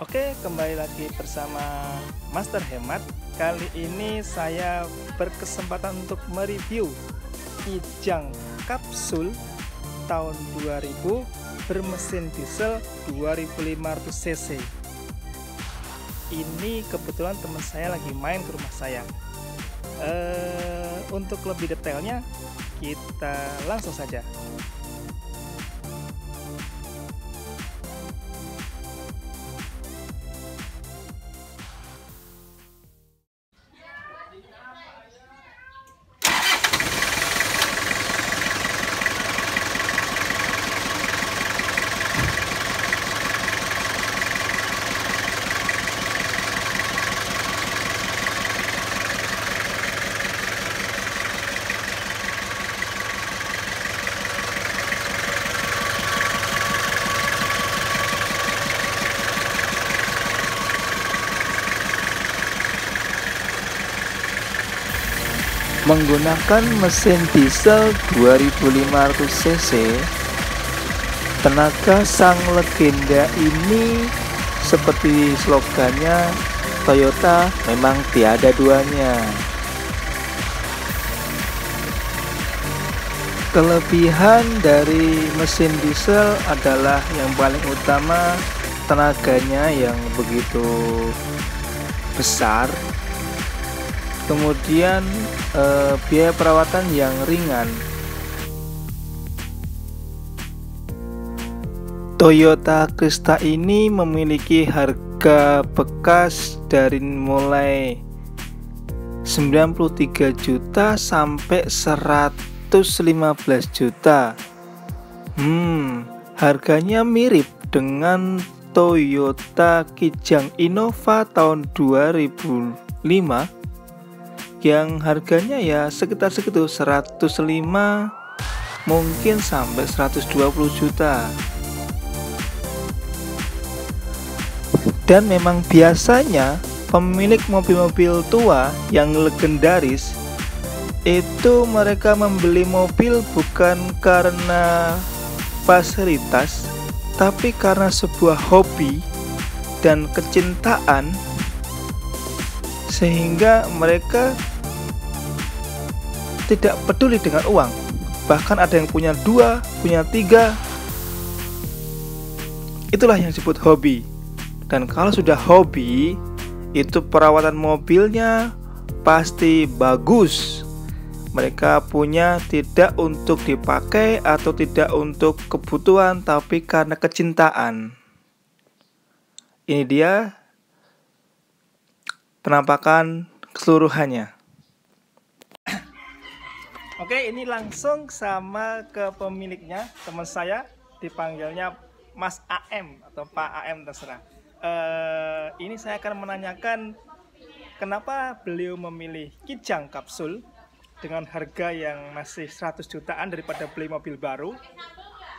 Oke, kembali lagi bersama Master Hemat. Kali ini saya berkesempatan untuk mereview Kijang kapsul tahun 2000 bermesin diesel 2500 cc. Ini kebetulan teman saya lagi main ke rumah saya. Uh, untuk lebih detailnya, kita langsung saja. Menggunakan mesin diesel 2500 cc, tenaga sang legenda ini seperti slogannya Toyota memang tiada duanya. Kelebihan dari mesin diesel adalah yang paling utama tenaganya yang begitu besar kemudian eh, biaya perawatan yang ringan. Toyota Krista ini memiliki harga bekas dari mulai 93 juta sampai 115 juta. Hmm, harganya mirip dengan Toyota Kijang Innova tahun 2005 yang harganya ya sekitar segitu 105 mungkin sampai 120 juta. Dan memang biasanya pemilik mobil-mobil tua yang legendaris itu mereka membeli mobil bukan karena fasilitas tapi karena sebuah hobi dan kecintaan sehingga mereka tidak peduli dengan uang. Bahkan ada yang punya dua punya tiga. Itulah yang disebut hobi. Dan kalau sudah hobi itu perawatan mobilnya pasti bagus. Mereka punya tidak untuk dipakai atau tidak untuk kebutuhan tapi karena kecintaan. Ini dia penampakan keseluruhannya. Oke, ini langsung sama ke pemiliknya, teman saya dipanggilnya Mas AM atau Pak AM terserah. Uh, ini saya akan menanyakan kenapa beliau memilih Kijang kapsul dengan harga yang masih 100 jutaan daripada beli mobil baru?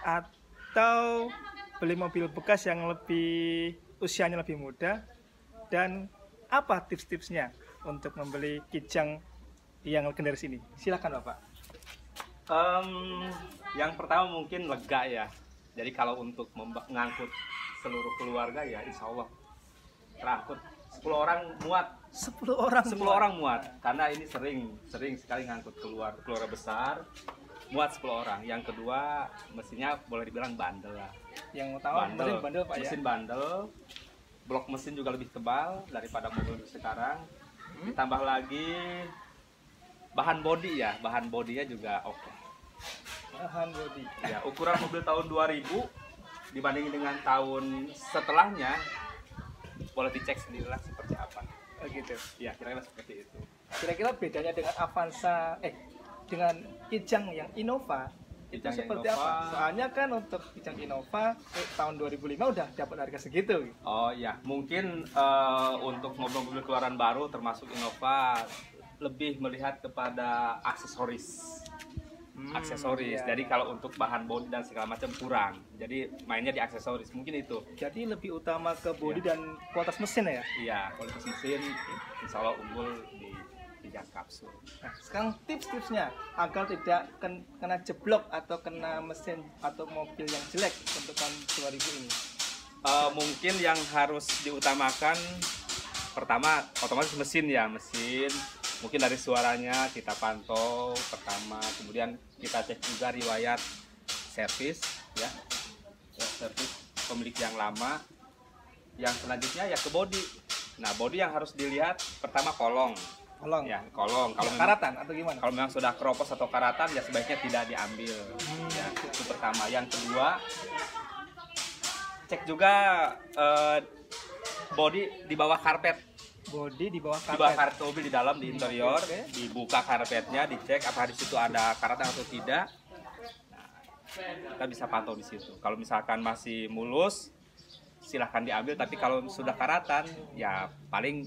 Atau beli mobil bekas yang lebih usianya lebih muda dan apa tips-tipsnya untuk membeli Kijang yang legendaris ini? Silakan Bapak. Um, yang pertama mungkin lega ya. Jadi kalau untuk mengangkut seluruh keluarga ya insya Allah terangkut 10 orang muat 10 orang 10 muat. orang muat karena ini sering sering sekali ngangkut keluar keluarga besar muat 10 orang yang kedua mesinnya boleh dibilang bandel lah yang utama bandel, mesin bandel pak mesin ya? bandel blok mesin juga lebih tebal daripada mobil sekarang. Hmm? ditambah lagi bahan bodi ya bahan bodinya juga oke. Okay bahan body ya ukuran mobil tahun 2000 dibandingin dengan tahun setelahnya boleh dicek sendirilah seperti apa. Oh, gitu. Ya kira-kira seperti itu. Kira-kira bedanya dengan Avanza eh dengan Kijang yang Innova itu seperti Innova, apa? Soalnya kan untuk Kijang Innova eh, tahun 2005 udah dapat harga segitu. Oh ya, mungkin uh, untuk mobil-mobil keluaran baru termasuk Innova lebih melihat kepada aksesoris hmm, aksesoris. Iya. Jadi kalau untuk bahan body dan segala macam kurang. Jadi mainnya di aksesoris. Mungkin itu. Jadi lebih utama ke body iya. dan kualitas mesin ya? Iya, kualitas mesin insya Allah unggul di tiga kapsul. Nah, sekarang tips-tipsnya agar tidak kena jeblok atau kena mesin atau mobil yang jelek untuk tahun 2000 ini. Eh, mungkin yang harus diutamakan pertama otomatis mesin ya mesin. Mungkin dari suaranya kita pantau pertama kemudian kita cek juga riwayat servis ya, ya servis pemilik yang lama. Yang selanjutnya ya ke body. Nah body yang harus dilihat pertama kolong Tolong. ya kolong kalau karatan atau gimana? kalau memang sudah keropos atau karatan ya sebaiknya tidak diambil Hmm. ya itu pertama yang kedua cek juga eh, body di bawah karpet Body di bawah di bawah karpet. karpet mobil di dalam di interior Oke. dibuka karpetnya dicek apa di situ ada karatan atau tidak Nah, kita bisa pantau di situ kalau misalkan masih mulus silahkan diambil tapi kalau sudah karatan ya paling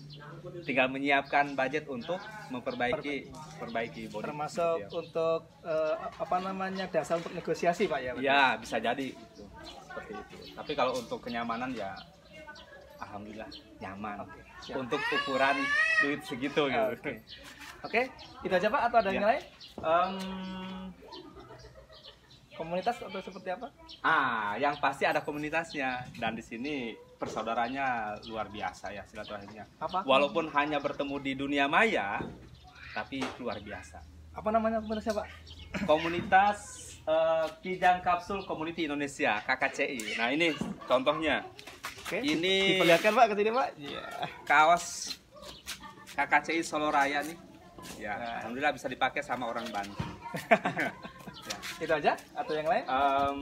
tinggal menyiapkan budget untuk memperbaiki perbaiki body Termasuk Ya. untuk eh, apa namanya dasar untuk negosiasi pak ya? Ya bisa jadi itu seperti itu. Tapi kalau untuk kenyamanan ya alhamdulillah nyaman. siap. Untuk ukuran duit segitu gitu. Oke. Oke, itu aja pak atau ada yang Ya. lain? Em, Komunitas atau seperti apa? ah, yang pasti ada komunitasnya dan di sini persaudaranya luar biasa ya silaturahimnya. Apa? Walaupun hanya bertemu di dunia maya, tapi luar biasa. Apa namanya komunitasnya pak? Komunitas eh, Kijang Kapsul Community Indonesia (KKCI). Nah ini contohnya. Oke. Ini- diperlihatkan pak ke sini pak. Iya. kaos KKCI Solo Raya nih. Ya, Nah. alhamdulillah bisa dipakai sama orang Bandung. Itu aja atau yang lain? Em,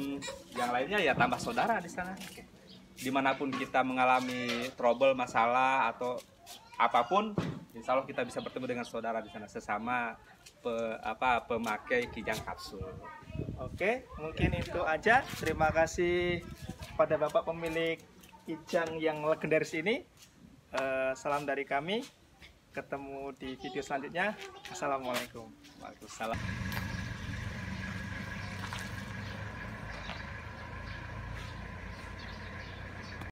yang lainnya ya tambah saudara di sana. Di mana pun kita mengalami trouble, masalah atau apa pun, insya Allah kita bisa bertemu dengan saudara di sana sesama pe- apa pemakai kijang kapsul. Oke, mungkin itu aja. Terima kasih pada Bapak pemilik Kijang yang legendaris ini. Eh, salam dari kami. Ketemu di video selanjutnya. Assalamualaikum. Waalaikumsalam.